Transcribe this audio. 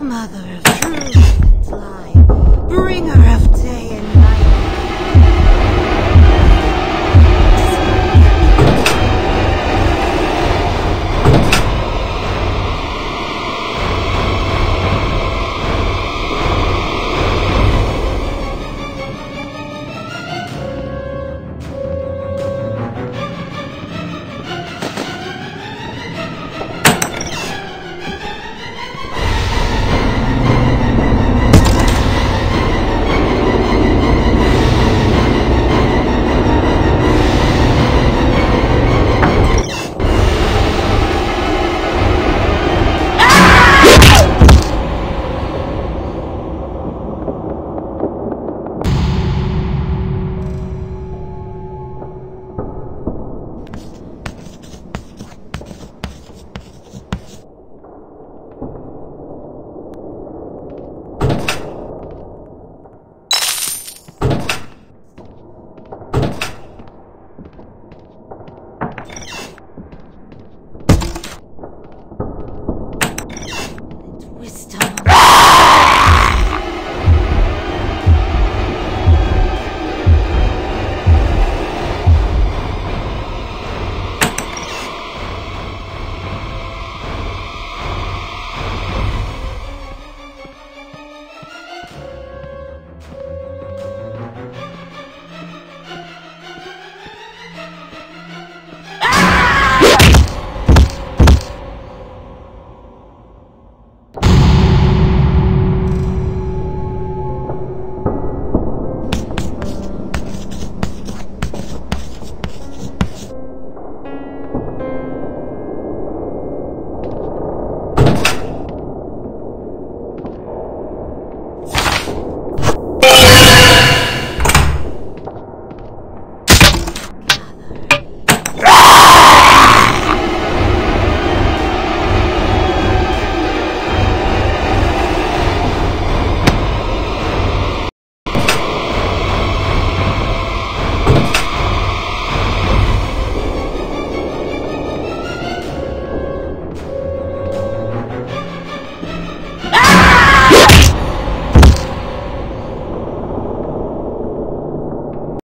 Mother of truth and lie, bringer of day.